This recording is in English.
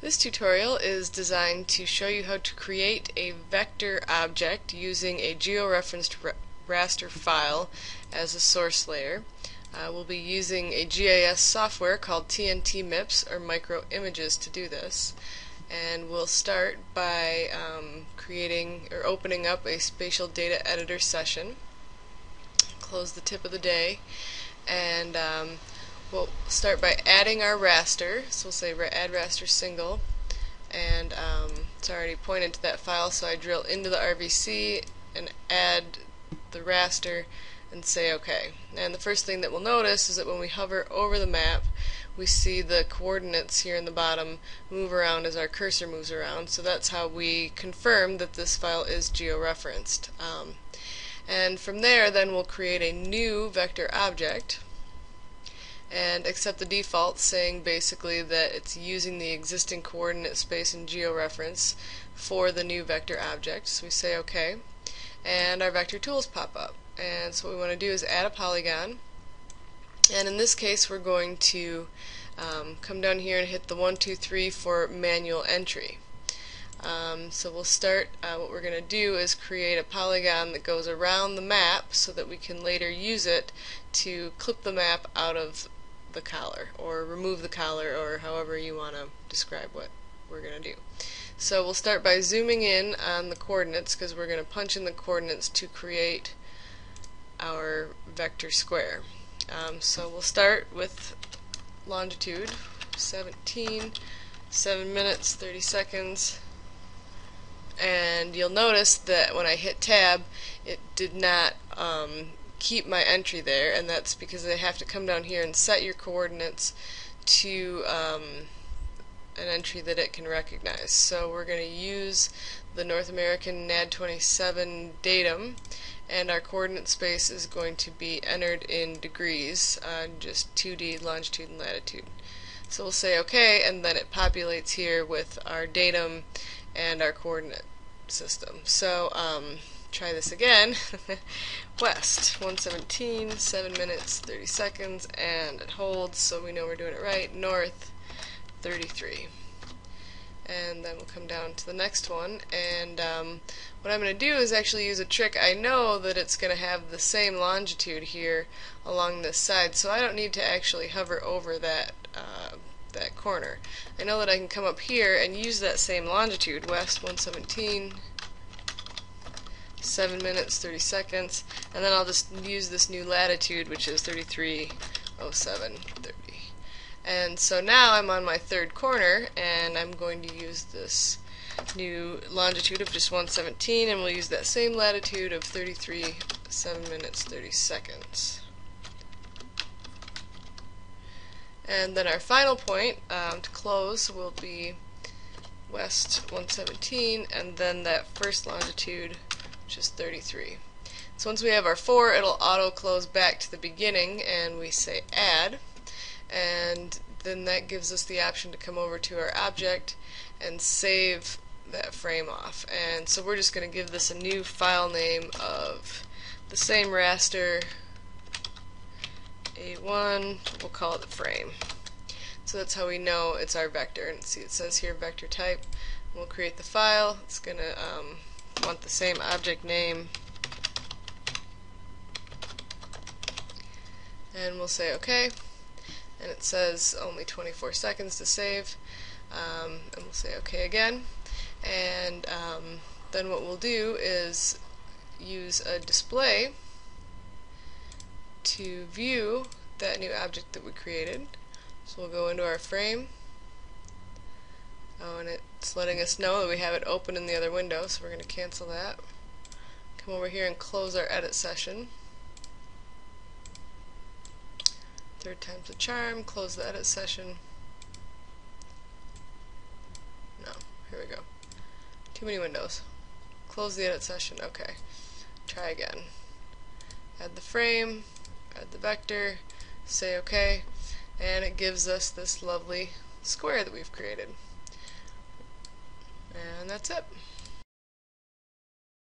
This tutorial is designed to show you how to create a vector object using a georeferenced raster file as a source layer. Uh, we'll be using a GIS software called TNT MIPS or MicroImages to do this. And we'll start by um, creating or opening up a spatial data editor session. Close the tip of the day. And um, we'll start by adding our raster so we'll say add raster single and um, it's already pointed to that file so I drill into the RVC and add the raster and say OK. And the first thing that we'll notice is that when we hover over the map we see the coordinates here in the bottom move around as our cursor moves around so that's how we confirm that this file is georeferenced. Um, and from there then we'll create a new vector object and accept the default saying basically that it's using the existing coordinate space and georeference for the new vector object. So we say OK and our vector tools pop up. And so what we want to do is add a polygon and in this case we're going to um, come down here and hit the 1, 2, 3 for manual entry. Um, so we'll start, uh, what we're going to do is create a polygon that goes around the map so that we can later use it to clip the map out of the collar or remove the collar or however you want to describe what we're going to do. So we'll start by zooming in on the coordinates because we're going to punch in the coordinates to create our vector square. Um, so we'll start with longitude 17, 7 minutes, 30 seconds, and you'll notice that when I hit tab it did not um, keep my entry there and that's because I have to come down here and set your coordinates to um, an entry that it can recognize. So we're going to use the North American NAD27 datum and our coordinate space is going to be entered in degrees, uh, just 2D longitude and latitude. So we'll say OK and then it populates here with our datum and our coordinate system. So um, try this again. West, 117, 7 minutes, 30 seconds, and it holds, so we know we're doing it right. North, 33. And then we'll come down to the next one, and um, what I'm going to do is actually use a trick. I know that it's going to have the same longitude here along this side, so I don't need to actually hover over that uh, that corner. I know that I can come up here and use that same longitude, west 117, 7 minutes 30 seconds, and then I'll just use this new latitude, which is 330730. And so now I'm on my third corner, and I'm going to use this new longitude of just 117, and we'll use that same latitude of 33 7 minutes 30 seconds. And then our final point um, to close will be west 117 and then that first longitude which is 33. So once we have our 4 it'll auto close back to the beginning and we say add and then that gives us the option to come over to our object and save that frame off and so we're just going to give this a new file name of the same raster a1, we'll call it the frame. So that's how we know it's our vector. And see it says here vector type. We'll create the file. It's going to um, want the same object name. And we'll say OK. And it says only 24 seconds to save. Um, and we'll say OK again. And um, then what we'll do is use a display to view that new object that we created. So we'll go into our frame. Oh, and it's letting us know that we have it open in the other window, so we're going to cancel that. Come over here and close our edit session. Third time's the charm, close the edit session. No, here we go. Too many windows. Close the edit session, okay. Try again. Add the frame, add the vector, say OK, and it gives us this lovely square that we've created. And that's it.